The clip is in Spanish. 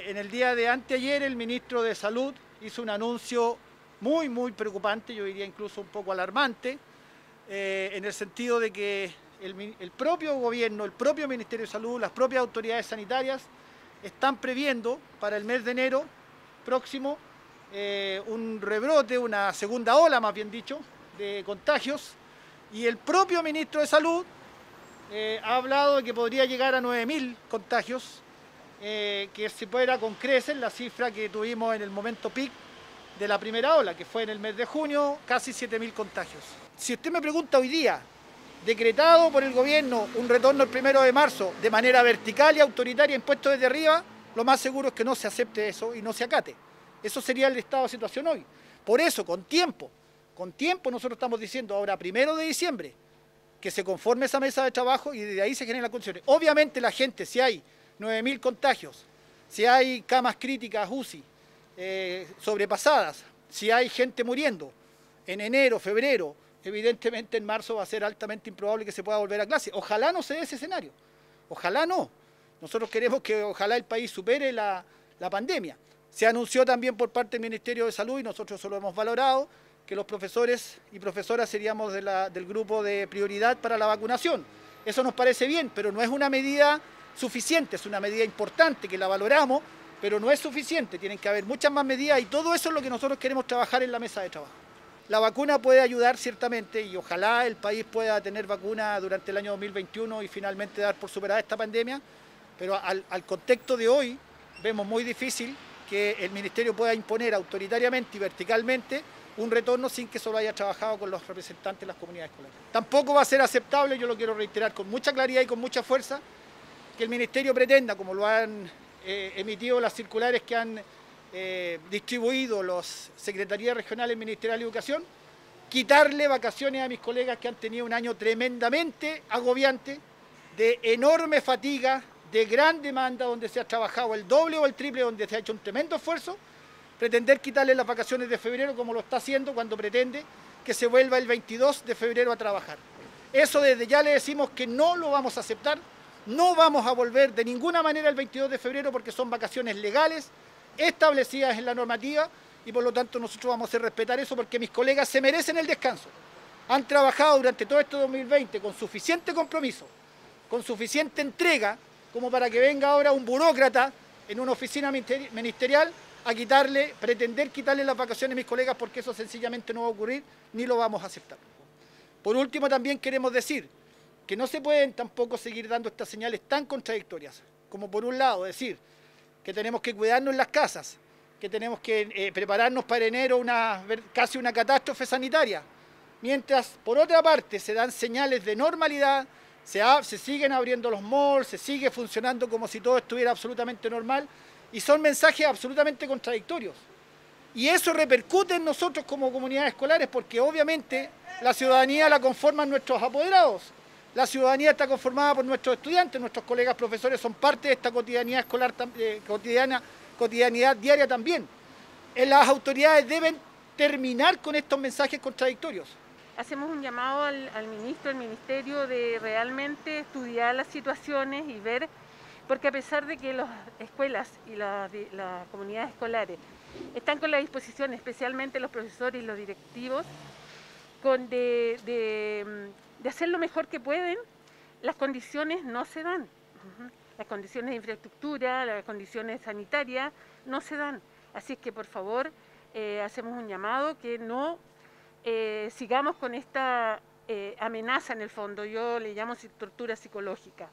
En el día de anteayer el ministro de Salud hizo un anuncio muy, muy preocupante, yo diría incluso un poco alarmante, eh, en el sentido de que el, propio gobierno, el propio Ministerio de Salud, las propias autoridades sanitarias están previendo para el mes de enero próximo eh, un rebrote, una segunda ola más bien dicho, de contagios. Y el propio ministro de Salud eh, ha hablado de que podría llegar a 9.000 contagios, eh, que se fuera con creces la cifra que tuvimos en el momento pic de la primera ola, que fue en el mes de junio, casi 7.000 contagios. Si usted me pregunta hoy día, decretado por el gobierno un retorno el primero de marzo de manera vertical y autoritaria impuesto desde arriba, lo más seguro es que no se acepte eso y no se acate. Eso sería el estado de situación hoy. Por eso, con tiempo, con tiempo nosotros estamos diciendo ahora, primero de diciembre, que se conforme esa mesa de trabajo y de ahí se generan las condiciones. Obviamente la gente, si hay 9.000 contagios, si hay camas críticas UCI eh, sobrepasadas, si hay gente muriendo en enero, febrero, evidentemente en marzo va a ser altamente improbable que se pueda volver a clase. Ojalá no se dé ese escenario, ojalá no. Nosotros queremos que ojalá el país supere la, la pandemia. Se anunció también por parte del Ministerio de Salud y nosotros eso lo hemos valorado, que los profesores y profesoras seríamos del grupo de prioridad para la vacunación. Eso nos parece bien, pero no es una medida suficiente, es una medida importante que la valoramos, pero no es suficiente, tienen que haber muchas más medidas y todo eso es lo que nosotros queremos trabajar en la mesa de trabajo. La vacuna puede ayudar ciertamente y ojalá el país pueda tener vacuna durante el año 2021 y finalmente dar por superada esta pandemia, pero al, al contexto de hoy vemos muy difícil que el Ministerio pueda imponer autoritariamente y verticalmente un retorno sin que solo haya trabajado con los representantes de las comunidades escolares. Tampoco va a ser aceptable, yo lo quiero reiterar con mucha claridad y con mucha fuerza, que el Ministerio pretenda, como lo han eh, emitido las circulares que han eh, distribuido los Secretarías Regionales Ministeriales de Educación, quitarle vacaciones a mis colegas que han tenido un año tremendamente agobiante, de enorme fatiga, de gran demanda, donde se ha trabajado el doble o el triple, donde se ha hecho un tremendo esfuerzo, pretender quitarle las vacaciones de febrero como lo está haciendo cuando pretende que se vuelva el 22 de febrero a trabajar. Eso desde ya le decimos que no lo vamos a aceptar, no vamos a volver de ninguna manera el 22 de febrero porque son vacaciones legales, establecidas en la normativa y por lo tanto nosotros vamos a respetar eso porque mis colegas se merecen el descanso. Han trabajado durante todo este 2020 con suficiente compromiso, con suficiente entrega, como para que venga ahora un burócrata en una oficina ministerial a quitarle, pretender quitarle las vacaciones a mis colegas porque eso sencillamente no va a ocurrir ni lo vamos a aceptar. Por último, también queremos decir que no se pueden tampoco seguir dando estas señales tan contradictorias, como por un lado decir que tenemos que cuidarnos en las casas, que tenemos que eh, prepararnos para enero una, casi una catástrofe sanitaria, mientras por otra parte se dan señales de normalidad, se, se siguen abriendo los malls, se sigue funcionando como si todo estuviera absolutamente normal, y son mensajes absolutamente contradictorios. Y eso repercute en nosotros como comunidades escolares porque obviamente la ciudadanía la conforman nuestros apoderados. La ciudadanía está conformada por nuestros estudiantes, nuestros colegas profesores son parte de esta cotidianidad escolar, eh, cotidiana, cotidianidad diaria también. Eh, las autoridades deben terminar con estos mensajes contradictorios. Hacemos un llamado al, ministro, al ministerio, de realmente estudiar las situaciones y ver porque a pesar de que las escuelas y las, comunidades escolares están con la disposición, especialmente los profesores y los directivos, con de, hacer lo mejor que pueden, las condiciones no se dan. Las condiciones de infraestructura, las condiciones sanitarias no se dan. Así es que por favor eh, hacemos un llamado que no eh, sigamos con esta eh, amenaza en el fondo, yo le llamo tortura psicológica.